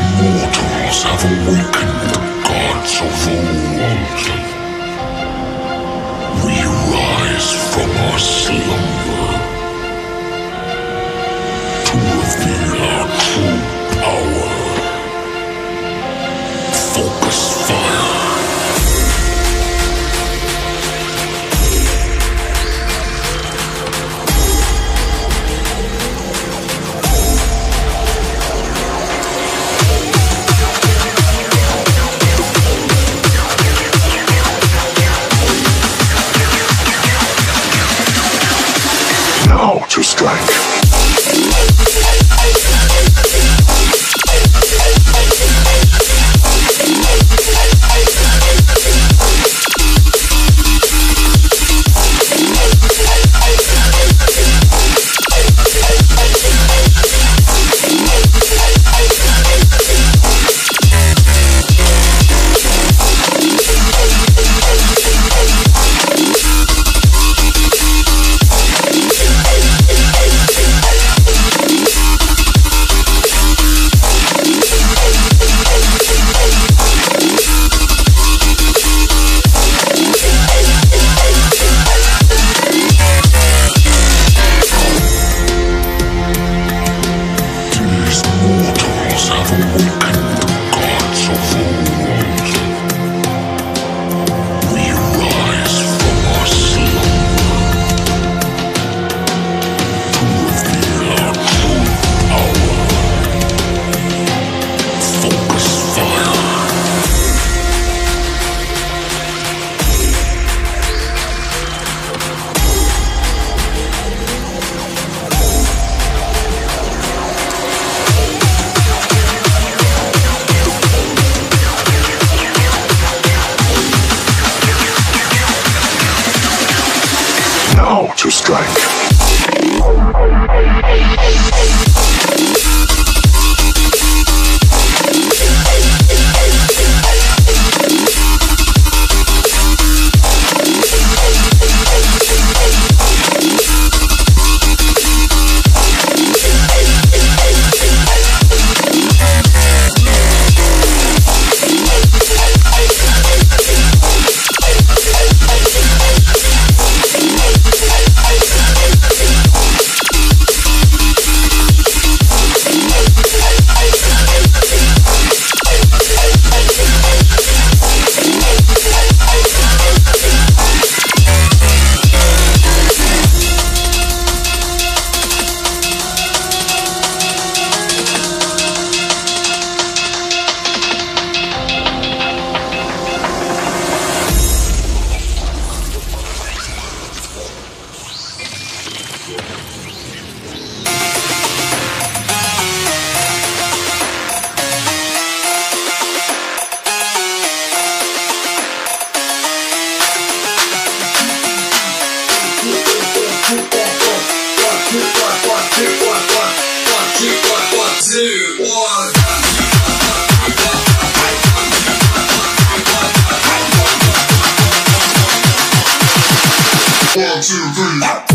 mortals have awakened the gods of old. We rise from our slumber to reveal our true power. Focus fire. To Now to strike. One, two, three.